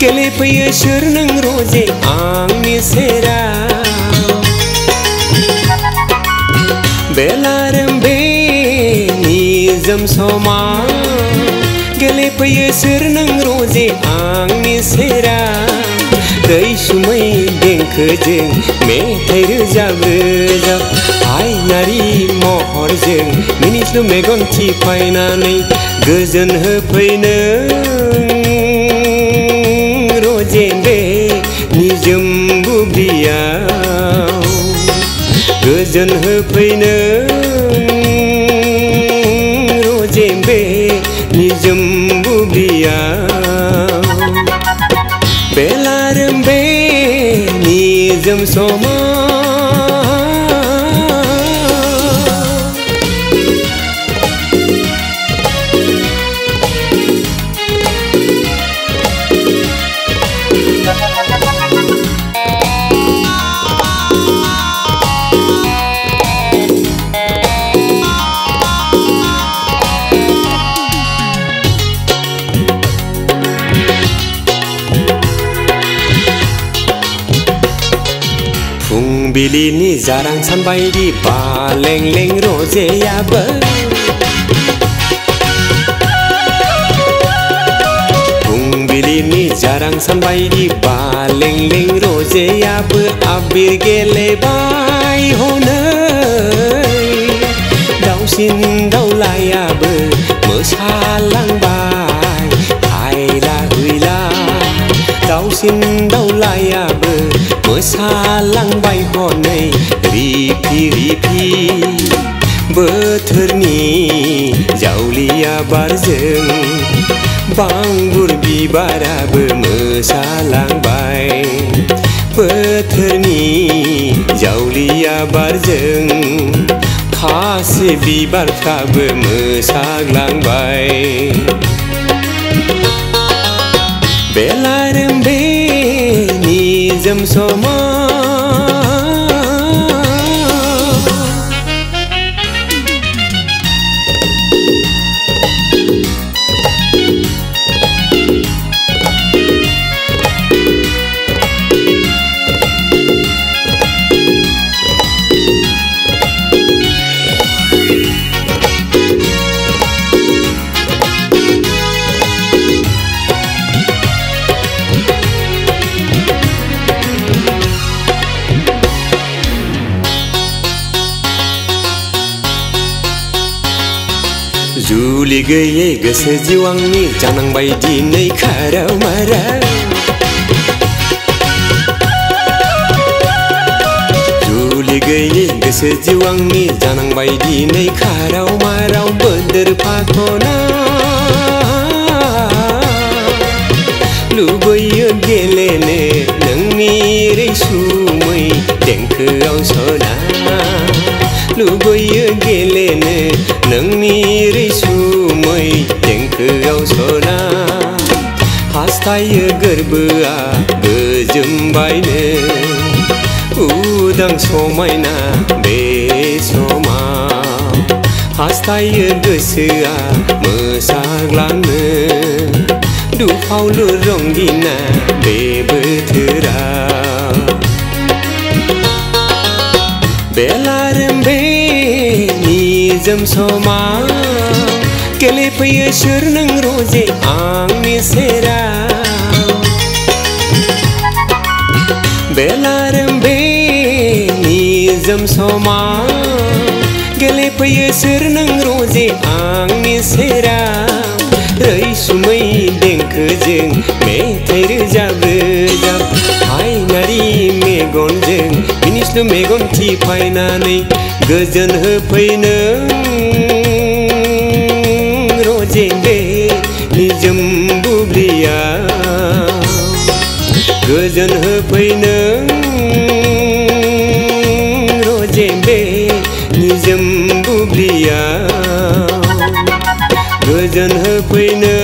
Kele peye shir nang roze ang misera Belaram be nizam soma Kele peye shir nang roze ang misera Dai shumai देंखोजों मेथाइ रोजाब रोजाब आइनारि महरजों मिनिस्लु मेगन थिफायनानै गोजोन होफैनो गोजोन होफैनो रजेम्बे निजोम बुब्लिया बेलारोम बे निजोम समा फुंबिलिनि जारां सानबायदि बालेंलें रजेयाबो जारां सानबायदि बालेंलें रजेयाबो आबिर गेलेबाय हनै दाउसिन थालांबाय हनै रिफि रिफि बोथोरनि जावलिया बारजों बांगुर बिबाराबो मोसालांबाय बोथोरनि जावलिया बारजों खासि बिबारफ्राबो मोसाग्लांबाय बेलारोम बे निजोम समाव गुलि गए गोसो जिउ आंनि जानांबाय दिनै खाराव मारा गुलि गैयै गोसो जिउ आंनि दिनै खाराव माराव बोदोर फाखना लुबैयो गेलेनो नोंनि रैसुमै देंखोआव सोना लुबैयो गेलेनो नोंनि रैसु măi Tencă au sona Asta e à, gărbâa Găzâm baină Udang somaina Be soma Asta à, e găsâa Măsaglană Dupau lor ronghina Be bătâra Belarâm be Nizâm soma Nizâm soma केले फैयो सोर नों रजे आंनि सेरा बेलारोम बे निजोम समा गेले फैयो सोर नों रजे आंनि सेरा रैसुमै देंखोजों मेथाइ रोजाबो जाब हायनारि मेगनजों मिनिस्लु मेगन थिफायनानै गोजोन होफैनो गिजेंगे निजोम बुब्लिया गोजोन होफैनो रजेंबे निजोम बुब्लिया गोजोन होफैनो